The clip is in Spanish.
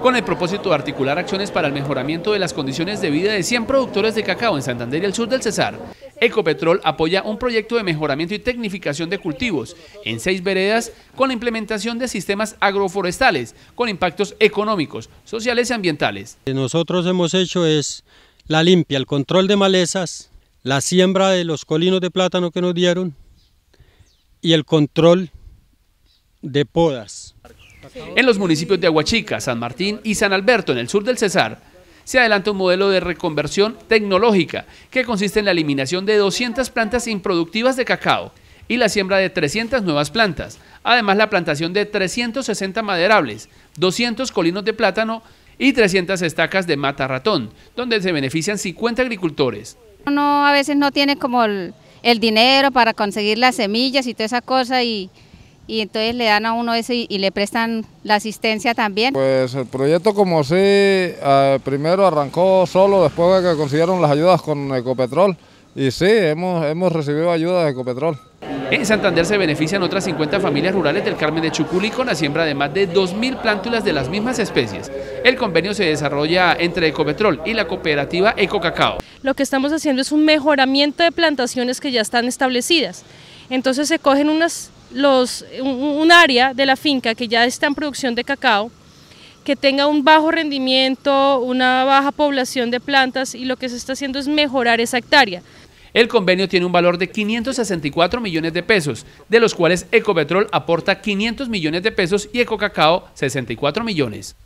con el propósito de articular acciones para el mejoramiento de las condiciones de vida de 100 productores de cacao en Santander y el sur del Cesar. Ecopetrol apoya un proyecto de mejoramiento y tecnificación de cultivos en seis veredas con la implementación de sistemas agroforestales con impactos económicos, sociales y ambientales. Nosotros hemos hecho es la limpia, el control de malezas, la siembra de los colinos de plátano que nos dieron y el control de podas. En los municipios de Aguachica, San Martín y San Alberto, en el sur del Cesar, se adelanta un modelo de reconversión tecnológica que consiste en la eliminación de 200 plantas improductivas de cacao y la siembra de 300 nuevas plantas, además la plantación de 360 maderables, 200 colinos de plátano y 300 estacas de mata ratón, donde se benefician 50 agricultores. Uno a veces no tiene como el, el dinero para conseguir las semillas y toda esa cosa y y entonces le dan a uno eso y, le prestan la asistencia también. Pues el proyecto como sí, eh, primero arrancó solo después de que consiguieron las ayudas con Ecopetrol y sí, hemos, hemos recibido ayuda de Ecopetrol. En Santander se benefician otras 50 familias rurales del Carmen de Chuculi con la siembra de más de 2.000 plántulas de las mismas especies. El convenio se desarrolla entre Ecopetrol y la cooperativa Ecocacao. Lo que estamos haciendo es un mejoramiento de plantaciones que ya están establecidas. Entonces se cogen unas los, un, área de la finca que ya está en producción de cacao, que tenga un bajo rendimiento, una baja población de plantas y lo que se está haciendo es mejorar esa hectárea. El convenio tiene un valor de 564 millones de pesos, de los cuales Ecopetrol aporta 500 millones de pesos y Ecocacao 64 millones.